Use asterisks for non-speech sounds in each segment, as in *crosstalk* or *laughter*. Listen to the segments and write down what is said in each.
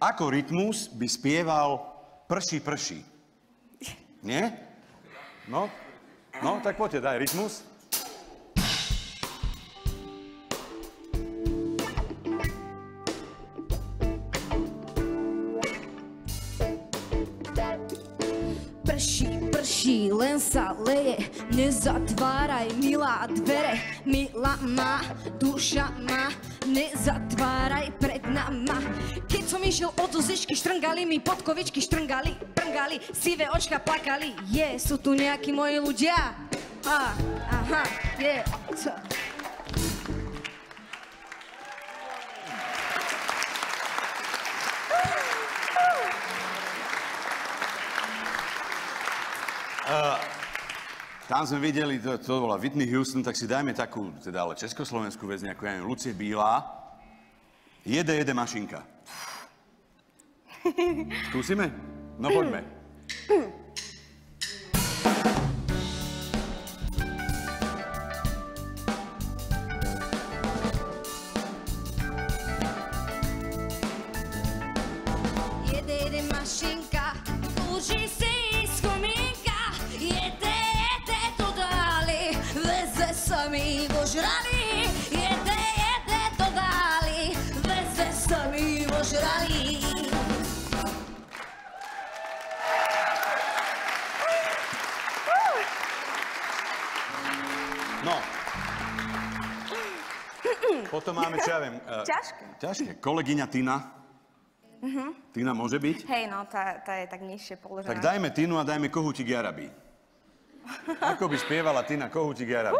ako rytmus by spieval prší, prší. Nie? No? No, tak poďte, daj rytmus. Prší, len sa leje, nezatváraj, milá, dvere, milá má, duša má, nezatváraj pred nama. Keď som išiel od Zuzičky, štrngali mi podkovičky, štrngali, prngali, sivé očka plakali, je, sú tu nejakí moji ľudia. A, aha, je, co? Tam sme videli, to, to bola Whitney Houston, tak si dajme takú, teda ale československú vec, nejakú, ja neviem, Lucie Bílá. Jede, jede mašinka. Skúsime? No poďme. Jede, jede mašinka, veze sa mi ožrali. Jede, jede to dáli, veze sa mi ožrali. No. Potom máme, čo ja viem... eh, Ťažké. Ťažké. Kolegyňa Tina. Tina môže byť? Hej, no, tá, tá je tak nižšie položená. Tak dajme Tinu a dajme Kohútik Jarabi. Kako bi spjevala Tina Kohut i Gerard?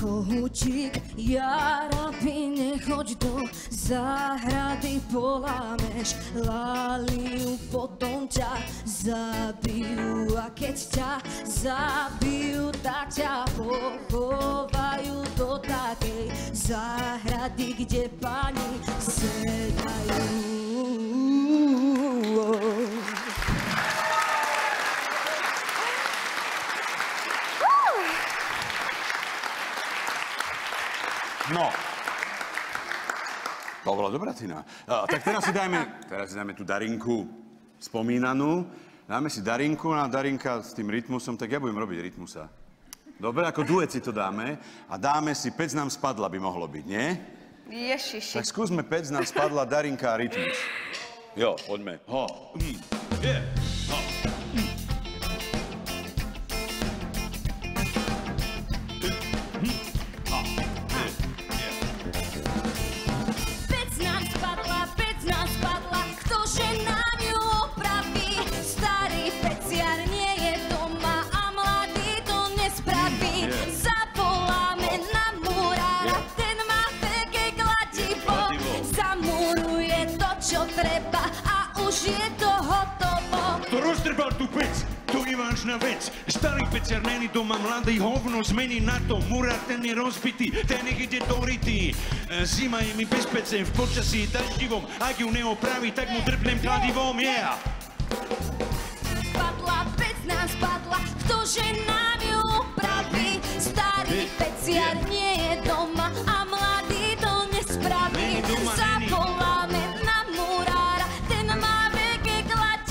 Kohúčik, jarabi, nechoď do záhrady, polámeš láliu, potom ťa zabijú. A keď ťa zabijú, tak ťa pochovajú do takej záhrady, kde pani No. To bola dobrá Tina. A, tak teraz si dajme, teraz si dajme tú Darinku spomínanú. Dáme si Darinku a Darinka s tým rytmusom, tak ja budem robiť rytmusa. Dobre, ako duet si to dáme a dáme si Pec nám spadla by mohlo byť, nie? ježiši. Tak skúsme Pec nám spadla Darinka a rytmus. Jo, poďme. Ho. Mm. Yeah. Ho. Čo treba a už je to hotovo. To roztrbal tú pec, to je vážna vec. Starý peciar není doma, mladý hovno zmení na to. Murár ten je rozbitý, ten nech ide do rity. E, Zima je mi bez pece, v počasí daždivom. Ak ju neopraví, tak mu drbnem kladivom, yeah. Spadla, pec nám spadla, ktože nám ju opraví? Starý peciar nie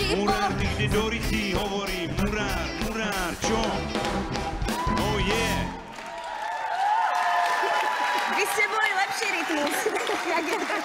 Murár, ty kde do rychy hovorí, murár, murár, čo? Oh yeah! Vy ste boli lepší rytmus, *laughs* jak je to